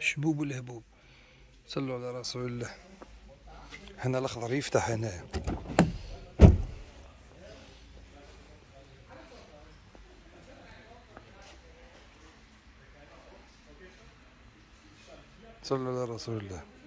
شبوب والهبوب صلوا على رسول الله. هنا الأخضر يفتح هنايا صلوا على رسول الله.